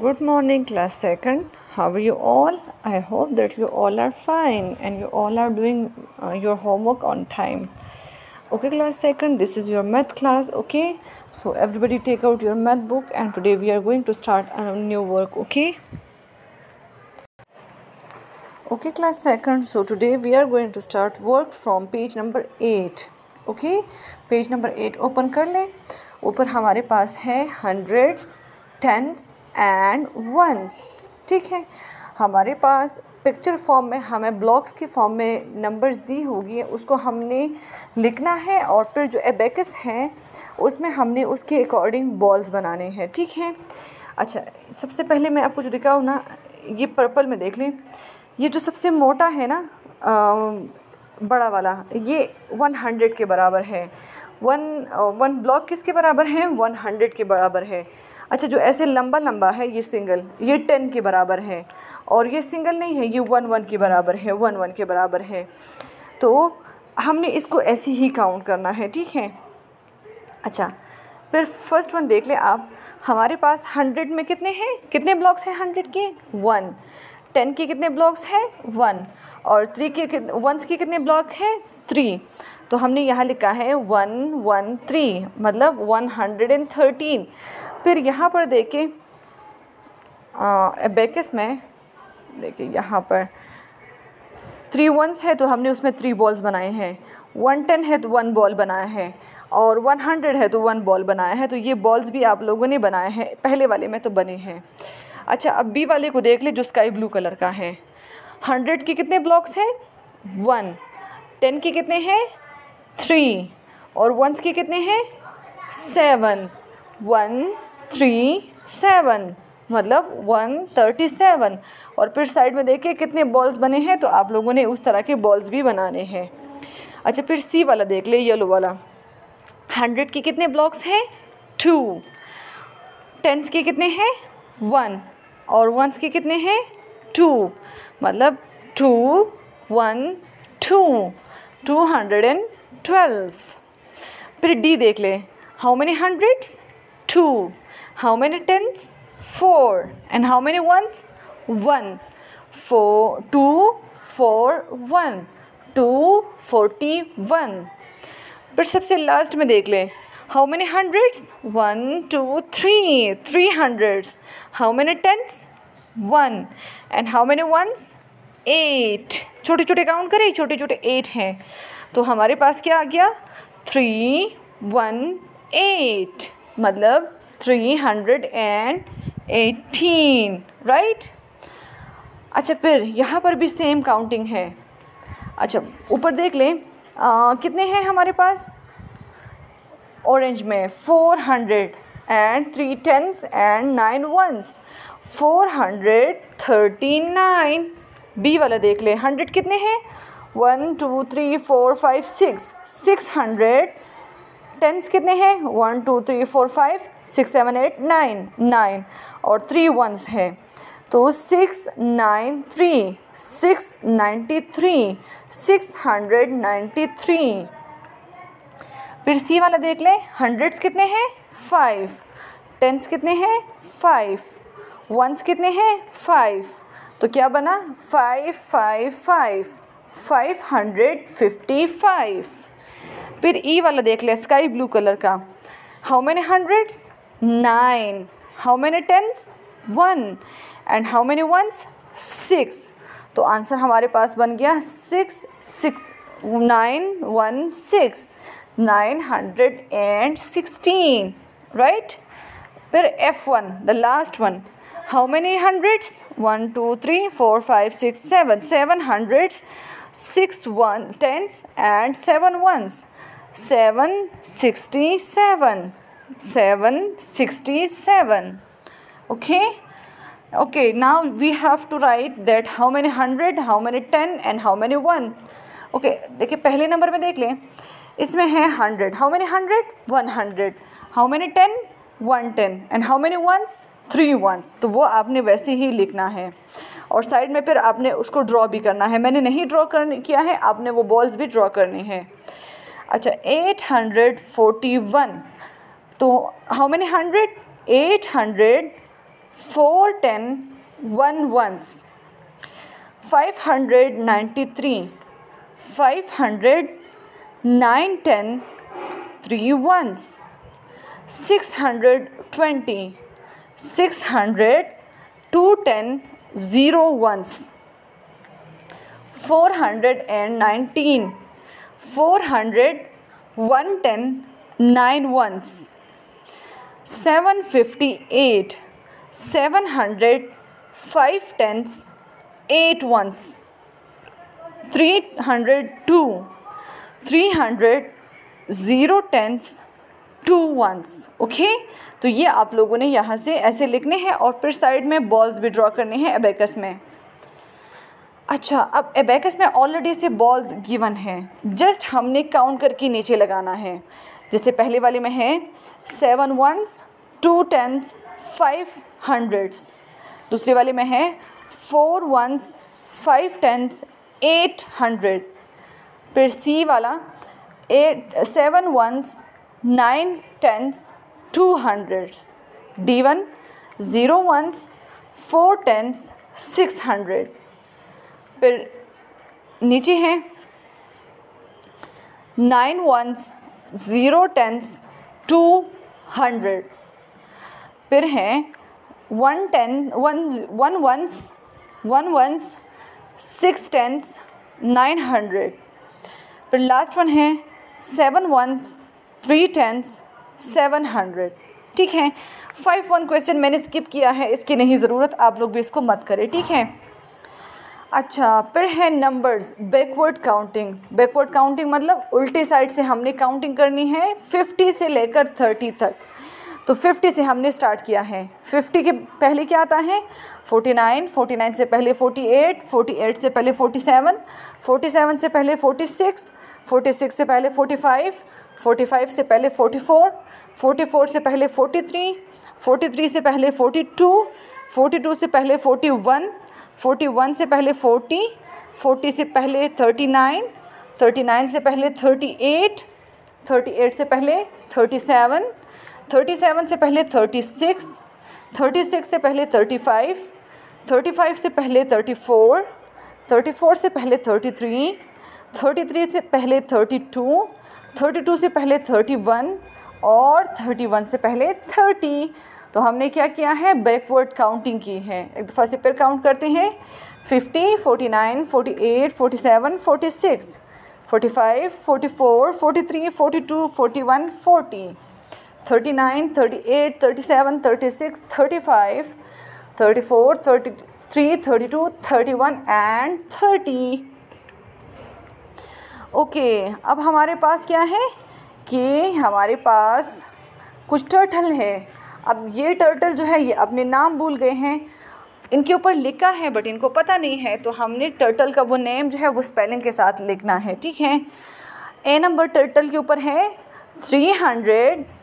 Good morning, class second. How are you all? I hope that you all are fine and you all are doing uh, your homework on time. Okay, class second, this is your math class. Okay, so everybody take out your math book, and today we are going to start a new work. Okay. Okay, class second. So today we are going to start work from page number eight. Okay page number eight open कर लें ऊपर हमारे पास है hundreds tense and once ठीक है? हमारे पास picture form में हमें ब्लॉक्स के फॉर्म में नंबर्स दी होगी उसको हमने लिखना है और फिर जो एबेकस है उसमें हमने उसके अकॉर्डिंग बॉल्स बनाने हैं ठीक है? अच्छा सबसे पहले मैं आपको जो दिखाऊँ ना ये पर्पल में देख लें। ये जो सबसे मोटा है ना आ, बड़ा वाला ये वन हंड्रेड के बराबर है। वन वन ब्लॉक किसके बराबर है? वन हंड्रेड के बराबर है। अच्छा जो ऐसे लंबा लंबा है, ये सिंगल, ये टेन के बराबर है। और ये सिंगल नहीं है, ये वन वन के बराबर है, वन वन के बराबर है। तो हमने इसको ऐसे ही काउंट करना है, ठीक है? अच्छा फिर फ़र्स्ट वन देख ले आप। हमारे पास हंड्रेड में कितने हैं? कितने ब्लॉक्स हैं हंड्रेड के? वन। टेन के कितने ब्लॉक्स हैं? वन। और थ्री के वंस के कितने ब्लॉक हैं? थ्री तो हमने यहाँ लिखा है वन वन थ्री मतलब वन हंड्रेड एंड थर्टीन फिर यहाँ पर देखें एबेकस में, देखिए यहाँ पर थ्री वंस है तो हमने उसमें थ्री बॉल्स बनाए हैं. वन टेन है तो वन बॉल बनाया है. और वन हंड्रेड है तो वन बॉल बनाया है. तो ये बॉल्स भी आप लोगों ने बनाए हैं. पहले वाले में तो बने हैं. अच्छा अब बी वाले को देख ले जो स्काई ब्लू कलर का है. हंड्रेड के कितने ब्लॉक्स हैं? वन टेन के कितने हैं? थ्री। और वंस के कितने हैं? सेवन। वन थ्री सेवन मतलब वन थर्टी सेवन और फिर साइड में देखिए कितने बॉल्स बने हैं तो आप लोगों ने उस तरह के बॉल्स भी बनाने हैं। अच्छा फिर सी वाला देख ले येलो वाला। हंड्रेड के कितने ब्लॉक्स हैं? टू टेंस के कितने हैं? वन और वंस के कितने हैं? टू मतलब two one two two hundred and twelve. फिर डी देख ले। How many hundreds two how many tens four and how many ones one four two four one two forty one फिर सबसे लास्ट में देख ले। How many hundreds one two three three hundreds how many tens one and how many ones eight छोटे छोटे count करें छोटे छोटे एट हैं। तो हमारे पास क्या आ गया? थ्री वन एट मतलब three hundred and eighteen right अच्छा फिर यहाँ पर भी सेम काउंटिंग है। अच्छा ऊपर देख लें। आ, कितने हैं हमारे पास? ऑरेंज में four hundred and three tens and nine ones four hundred thirty nine B वाला देख ले। हंड्रेड कितने हैं? One two three four five six six hundred tens कितने हैं? One two three four five six seven eight nine nine और three ones है। तो six nine three six ninety three six hundred ninety three फिर C वाला देख लें। Hundreds कितने हैं? फाइव टेंस कितने हैं? फाइव वंस कितने हैं? फाइव। तो क्या बना? Five five five. Five hundred fifty five. फिर ई वाला देख लिया स्काई ब्लू कलर का। How many hundreds nine. How many tens one. And how many ones six. तो आंसर हमारे पास बन गया six six, nine, one, six. Nine hundred and sixteen. Right फिर F one the last one how many hundreds one two three four five six seven seven hundreds six one tens and seven ones seven sixty seven seven sixty seven okay okay now we have to write that how many hundred how many ten and how many one okay देखिए पहले number में देख लें इसमें है hundred how many hundred one hundred how many ten one ten and how many ones Three ones तो वो आपने वैसे ही लिखना है। और साइड में फिर आपने उसको ड्रॉ भी करना है। मैंने नहीं ड्रॉ कर किया है, आपने वो बॉल्स भी ड्रॉ करनी है। अच्छा एट हंड्रेड फोर्टी वन तो how many hundred eight hundred four ten one ones five hundred ninety three five hundred nine ten three ones six hundred twenty 600 210 0 ones. 419 400 110 9 ones. 758 700 5 tens 8 ones. 302 300 0 tens two ones, okay? तो ये आप लोगों ने यहाँ से ऐसे लिखने हैं और फिर साइड में बॉल्स भी ड्रॉ करने हैं एबेकस में। अच्छा अब एबेकस में ऑलरेडी से बॉल्स गिवन हैं। जस्ट हमने काउंट करके नीचे लगाना है। जैसे पहले वाले में है seven ones two tens five hundreds दूसरे वाले में है four ones five tens eight hundred फिर सी वाला eight seven ones nine tens two hundreds, D one zero ones four tens six hundred. फिर नीचे हैं। Nine ones zero tens two hundred. फिर हैं one ten one one ones one ones six tens nine hundred. फिर last one है seven ones three tens seven hundred. ठीक है? Five one question मैंने स्किप किया है, इसकी नहीं ज़रूरत, आप लोग भी इसको मत करें, ठीक है? अच्छा फिर है numbers backward counting backward counting मतलब उल्टे साइड से हमने काउंटिंग करनी है फिफ्टी से लेकर थर्टी तक। तो फिफ्टी से हमने स्टार्ट किया है फिफ्टी के पहले क्या आता है फोर्टी नाइन फोर्टी नाइन से पहले फोर्टी एट फोर्टी एट से पहले फोर्टी सेवन फोर्टी सेवन से पहले फोर्टी सिक्स फोर्टी सिक्स से पहले फोर्टी फाइव फोर्टी फाइव से पहले फोर्टी फोर फोर्टी फोर से पहले फोर्टी थ्री फोर्टी थ्री से पहले फोर्टी टू फोर्टी टू से पहले फोर्टी वन फोर्टी वन से पहले फोर्टी फोर्टी से पहले थर्टी नाइन थर्टी नाइन से पहले थर्टी एट थर्टी एट से पहले थर्टी सेवन थर्टी सेवन से पहले थर्टी सिक्स थर्टी सिक्स से पहले थर्टी फाइव थर्टी फाइव से पहले थर्टी फोर थर्टी फोर से पहले थर्टी थ्री थर्टी थ्री से पहले थर्टी टू थर्टी टू से पहले थर्टी वन और थर्टी वन से पहले थर्टी तो हमने क्या किया है? बैकवर्ड काउंटिंग की है। एक दफ़ा से फिर काउंट करते हैं। Fifty forty nine forty eight forty seven forty six forty five forty four forty three forty two forty one forty thirty nine thirty eight thirty seven thirty six thirty five thirty four thirty three thirty two thirty one and thirty okay अब हमारे पास क्या है? कि हमारे पास कुछ turtle है। अब ये टर्टल जो है, ये अपने नाम भूल गए हैं। इनके ऊपर लिखा है बट इनको पता नहीं है तो हमने टर्टल का वो नेम जो है, वो स्पेलिंग के साथ लिखना है, ठीक है? ए नंबर टर्टल के ऊपर है three hundred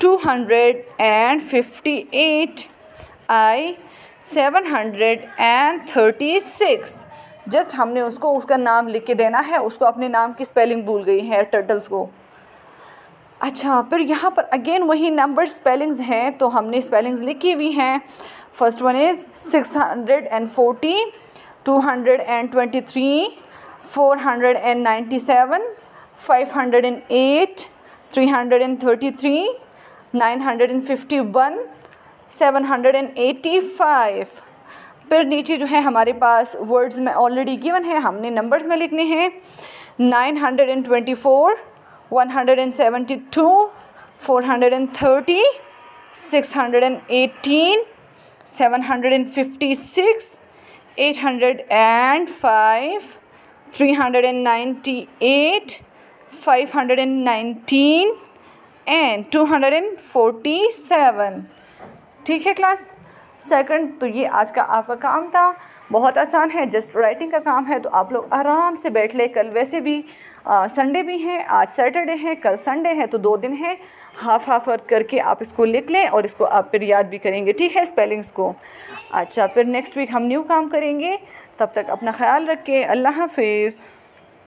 two hundred and fifty eight I seven hundred and thirty six just हमने उसको, उसका नाम लिख के देना है। उसको अपने नाम की स्पेलिंग भूल गई है टर्टल्स को। अच्छा फिर यहाँ पर अगेन वही नंबर स्पेलिंग्स हैं तो हमने स्पेलिंग्स लिखी हुई हैं। First one is six hundred and forty two hundred and twenty three four hundred and ninety seven five hundred and eight three hundred and thirty three nine hundred and fifty one seven hundred and eighty फिर नीचे जो है हमारे पास words में already given है हमने numbers में लिखने हैं nine hundred and twenty four one hundred and seventy two four hundred and thirty six hundred and eighteen seven hundred and fifty six eight hundred and three hundred and ninety eight five hundred and and two hundred and forty seven ठीक है class second तो ये आज का आपका काम था। बहुत आसान है जस्ट राइटिंग का काम है तो आप लोग आराम से बैठ ले। कल वैसे भी संडे भी है, आज सैटरडे है, कल संडे है तो दो दिन है। हाफ़ हाफ़ वर्क करके आप इसको लिख लें और इसको आप फिर याद भी करेंगे। ठीक है स्पेलिंग्स को। अच्छा फिर नेक्स्ट वीक हम न्यू काम करेंगे। तब तक अपना ख्याल रखें। अल्लाह हाफिज़।